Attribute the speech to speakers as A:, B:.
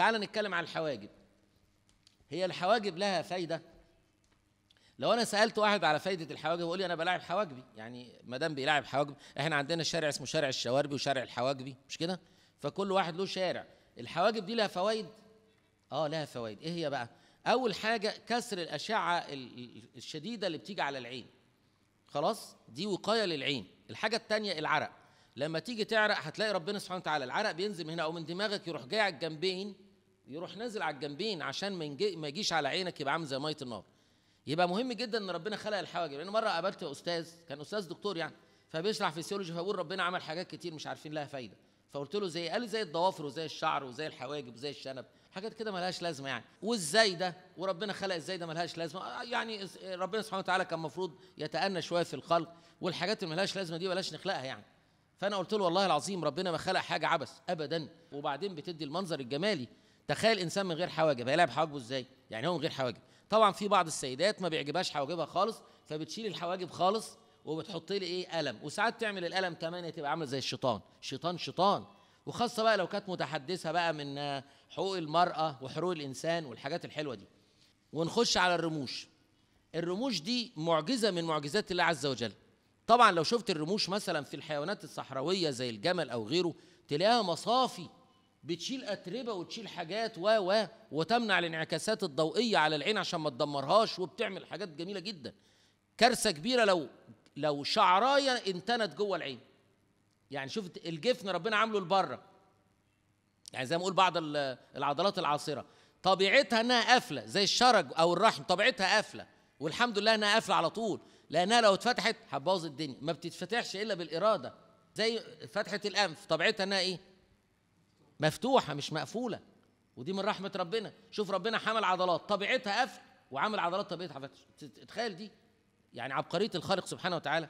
A: تعال نتكلم عن الحواجب. هي الحواجب لها فايدة. لو أنا سألت واحد على فايدة الحواجب يقول لي أنا بلاعب حواجبي. يعني ما دام بيلاعب حواجب إحنا عندنا شارع اسمه شارع الشواربي وشارع الحواجبي مش كده؟ فكل واحد له شارع. الحواجب دي لها فوائد آه لها فوائد إيه هي بقى؟ أول حاجة كسر الأشعة ال- ال- الشديدة اللي بتيجي على العين. خلاص؟ دي وقاية للعين. الحاجة الثانية العرق. لما تيجي تعرق هتلاقي ربنا سبحانه وتعالى العرق بينزل من هنا أو من دماغك يروح جاي على الجنبين يروح نازل على الجنبين عشان ما يجيش على عينك يبقى عامل زي مية النار. يبقى مهم جدا إن ربنا خلق الحواجب. لأن مرة قابلت أستاذ كان أستاذ دكتور يعني فبيشرح فيسيولوجي فبقول ربنا عمل حاجات كتير مش عارفين لها فايدة. فقلت له زي قال لي زي الضوافر وزي الشعر وزي الحواجب وزي الشنب حاجات كده ملهاش لازمة يعني. وازاي ده وربنا خلق إزاي ده ملهاش لازمة. آه يعني ربنا سبحانه وتعالى كان المفروض يتأنى شوية في الخلق والحاجات اللي ملهاش لازمة دي بلاش نخلقها يعني. فأنا قلت له والله العظيم ربنا ما خلق حاجة عبث ابدا. وبعدين بتدي المنظر الجمالي. تخيل إنسان من غير حواجب هيلاعب حواجبه إزاي؟ يعني هو من غير حواجب. طبعا في بعض السيدات ما بيعجبهاش حواجبها خالص فبتشيل الحواجب خالص وبتحط لي إيه؟ قلم. وساعات تعمل القلم تمانية تبقى عاملة زي الشيطان. شيطان شيطان. وخاصة بقى لو كانت متحدثة بقى من حقوق المرأة وحقوق الإنسان والحاجات الحلوة دي. ونخش على الرموش. الرموش دي معجزة من معجزات الله عز وجل. طبعا لو شفت الرموش مثلا في الحيوانات الصحراوية زي الجمل أو غيره تلاقيها مصافي بتشيل أتربة وتشيل حاجات و و وتمنع الانعكاسات الضوئية على العين عشان ما تدمرهاش وبتعمل حاجات جميلة جدا. كارثة كبيرة لو لو شعرايه انتنت جوه العين. يعني شفت الجفن ربنا عامله لبره. يعني زي ما أقول بعض ال- العضلات العاصرة. طبيعتها إنها قافلة زي الشرج أو الرحم طبيعتها قافلة. والحمد لله إنها قافلة على طول. لأنها لو اتفتحت هتبوظ الدنيا. ما بتتفتحش إلا بالإرادة. زي فتحة الأنف طبيعتها إنها إيه؟ مفتوحة مش مقفولة. ودي من رحمة ربنا. شوف ربنا حمل عضلات طبيعتها قفل وعامل عضلات طبيعتها تخيل دي. يعني عبقرية الخالق سبحانه وتعالى.